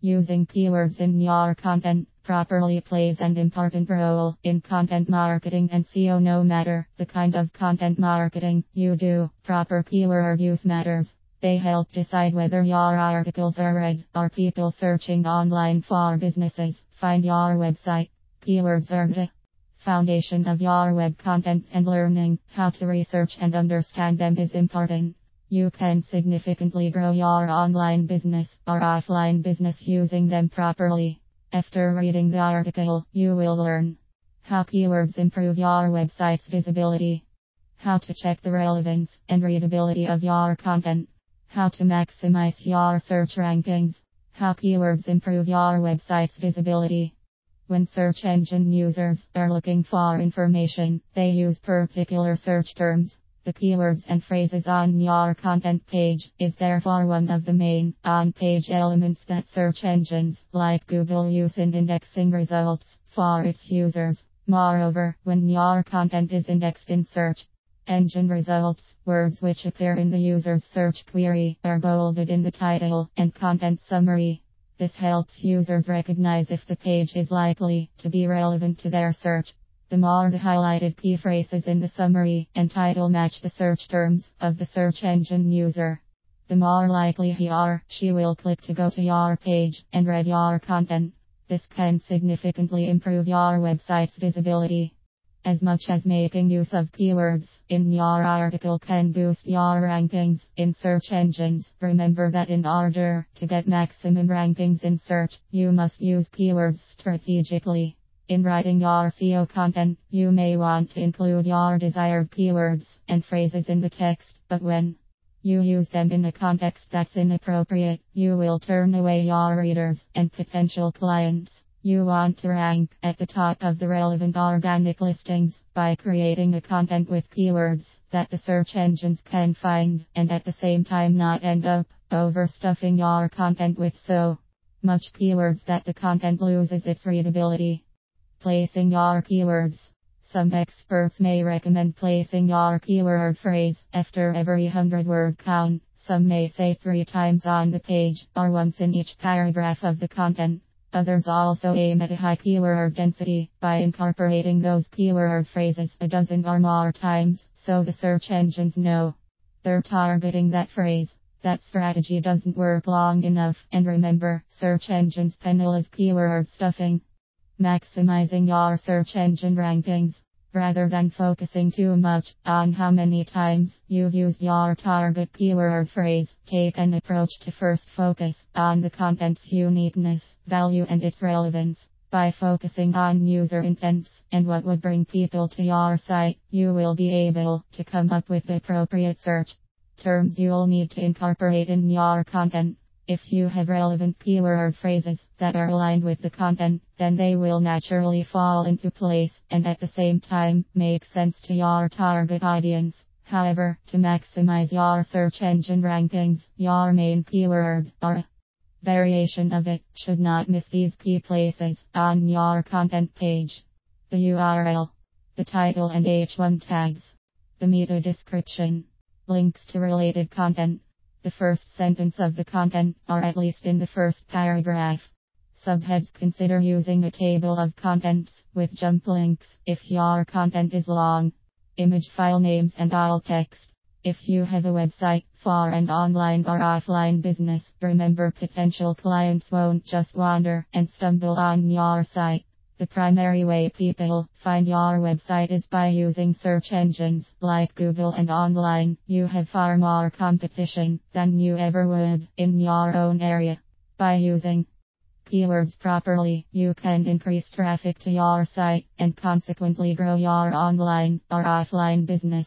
Using keywords in your content properly plays an important role in content marketing and SEO no matter the kind of content marketing you do. Proper keyword use matters. They help decide whether your articles are read or people searching online for businesses. Find your website. Keywords are the foundation of your web content and learning how to research and understand them is important. You can significantly grow your online business or offline business using them properly. After reading the article, you will learn how keywords improve your website's visibility, how to check the relevance and readability of your content how to maximize your search rankings. How keywords improve your website's visibility. When search engine users are looking for information, they use particular search terms. The keywords and phrases on your content page is therefore one of the main on page elements that search engines like Google use in indexing results for its users. Moreover, when your content is indexed in search, Engine results. Words which appear in the user's search query are bolded in the title and content summary. This helps users recognize if the page is likely to be relevant to their search. The more the highlighted key phrases in the summary and title match the search terms of the search engine user, the more likely he or she will click to go to your page and read your content. This can significantly improve your website's visibility. As much as making use of keywords in your article can boost your rankings in search engines, remember that in order to get maximum rankings in search, you must use keywords strategically. In writing your SEO content, you may want to include your desired keywords and phrases in the text, but when you use them in a context that's inappropriate, you will turn away your readers and potential clients. You want to rank at the top of the relevant organic listings by creating a content with keywords that the search engines can find and at the same time not end up overstuffing your content with so much keywords that the content loses its readability. Placing your keywords. Some experts may recommend placing your keyword phrase after every 100 word count. Some may say three times on the page or once in each paragraph of the content. Others also aim at a high keyword density by incorporating those keyword phrases a dozen or more times so the search engines know they're targeting that phrase. That strategy doesn't work long enough and remember, search engines penalize keyword stuffing. Maximizing your search engine rankings. Rather than focusing too much on how many times you've used your target keyword phrase, take an approach to first focus on the content's uniqueness, value, and its relevance. By focusing on user intents and what would bring people to your site, you will be able to come up with the appropriate search terms you'll need to incorporate in your content. If you have relevant keyword phrases that are aligned with the content, then they will naturally fall into place and at the same time make sense to your target audience. However, to maximize your search engine rankings, your main keyword or variation of it should not miss these key places on your content page. The URL, the title and H1 tags, the meta description, links to related content the first sentence of the content, or at least in the first paragraph. Subheads Consider using a table of contents with jump links if your content is long. Image file names and alt text. If you have a website for an online or offline business, remember potential clients won't just wander and stumble on your site. The primary way people find your website is by using search engines like Google and online. You have far more competition than you ever would in your own area. By using keywords properly, you can increase traffic to your site and consequently grow your online or offline business.